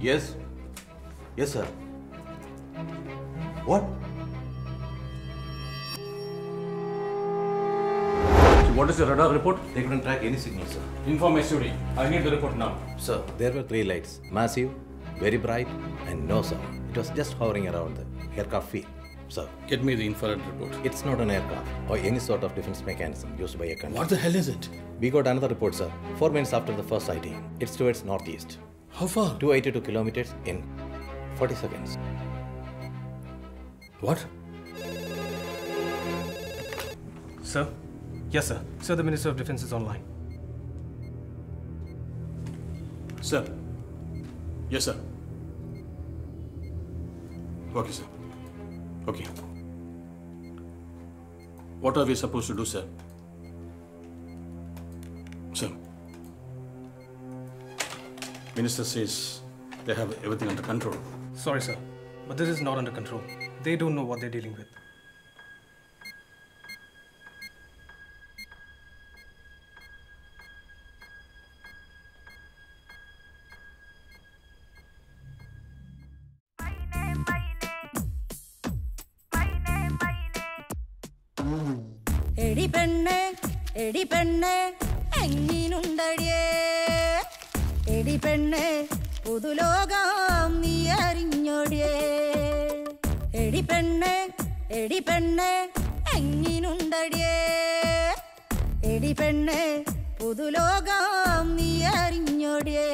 Yes. Yes, sir. What? What is your radar report? They couldn't track any signal, sir. Inform SUD. I need the report now. Sir, There were three lights massive, very bright, and no sound. It was just hovering around the aircraft field. Sir, Get me the infrared report. it's not an aircraft or any sort of defense mechanism used by a country. What the hell is it? We got another report, sir. Four minutes after the first sighting. It's towards northeast. How far? 282 kilometers in 40 seconds. What? Sir? Yes, sir. Sir, the Minister of Defense is online. Sir. Yes, sir. Okay, sir. Okay. What are we supposed to do, sir? Sir. Minister says they have everything under control. Sorry, sir. But this is not under control. They don't know what they're dealing with. എടി പെണ്ണെ എടി പെണ്ണെ എങ്ങിനുണ്ടടിയേ എടി പെണ്ണെ പുതുലോകം നീ അറിഞ്ഞൊടിയേ. എടി പെണ്ണെ എടി പെണ്ണെ എങ്ങിനുണ്ടടിയേ. എടി പെണ്ണെ പുതുലോകം നീ അറിഞ്ഞോടിയേ.